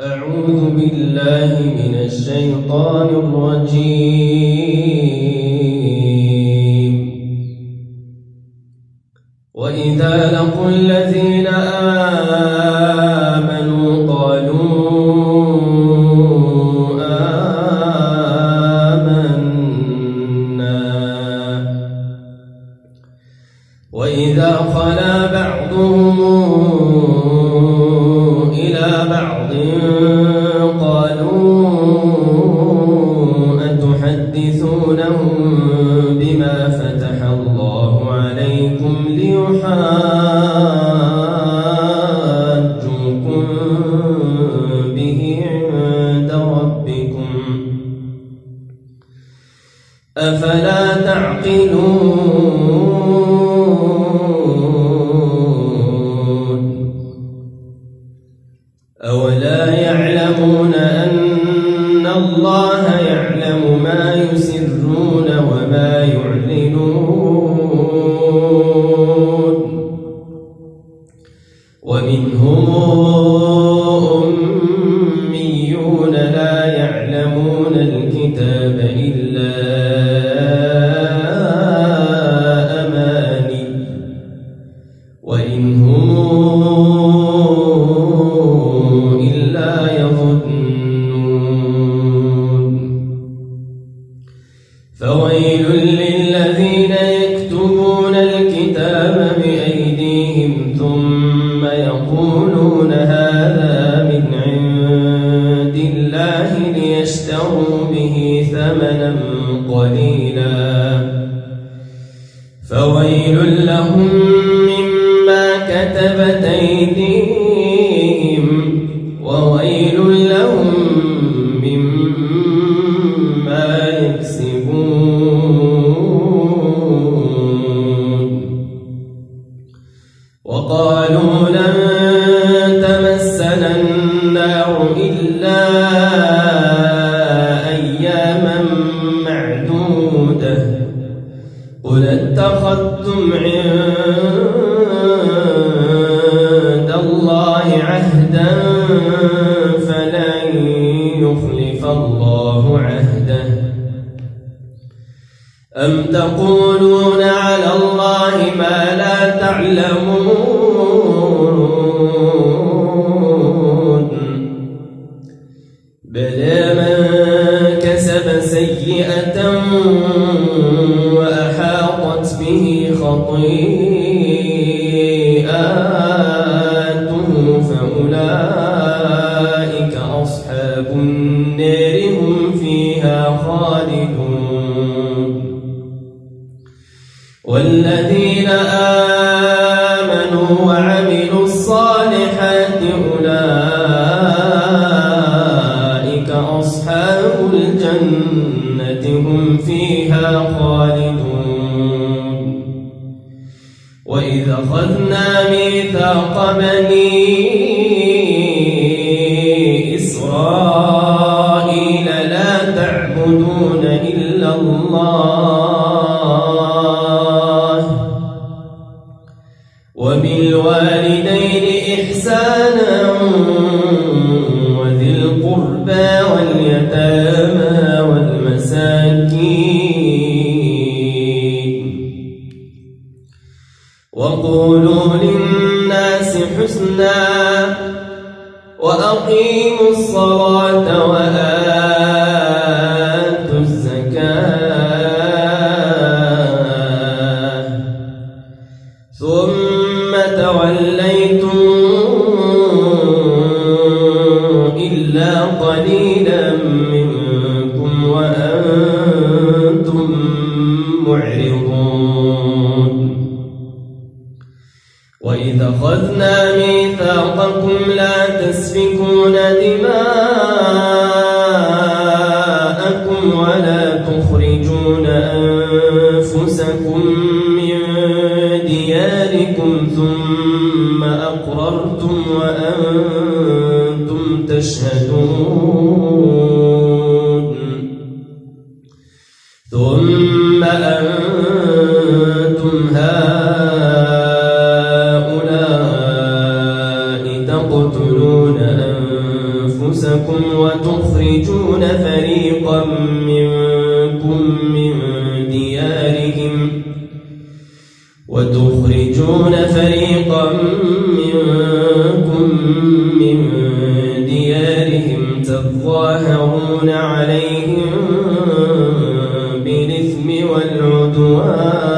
أعوذ بالله من الشيطان الرجيم. وإذا لقوا الذين آمنوا قالوا آمنا. وإذا خلا بعضهم إلى بعض قالوا أتحدثونهم بما فتح الله عليكم ليحاجوكم به عند ربكم أفلا تعقلون الله يعلم ما يسرون وما يعلنون. ومنهم أميون لا يعلمون فويل للذين يكتبون الكتاب بأيديهم ثم يقولون هذا من عند الله ليشتروا به ثمنا قليلا فويل لهم مما كتبت أيديهم النار إلا أياما معدودة. قل اتخذتم عند الله عهدا فلن يخلف الله عهده. أم تقولون على الله ما لا تعلمون؟ بلى من كسب سيئة وأحاطت به خطيئاته فأولئك أصحاب النار هم فيها خالدون. والذين آمنوا وعملوا أولئك أصحاب الجنة هم فيها خالدون. وإذا أخذنا ميثاق بني إسرائيل لا تعبدون إلا الله. وبالوالدين وأقيموا الصلاة وآتوا الزكاة. ثم توليتم إلا قليلا منكم وأنتم معرضون. وإذا أخذنا ميثاقكم لا تسفكون دماءكم ولا تخرجون أنفسكم من دياركم ثم أقررتم وأنتم تشهدون. ثم أنتم وتخرجون فريقا منكم من ديارهم وتخرجون فريقا منكم من ديارهم تظاهرون عليهم بالإثم والعدوان